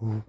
五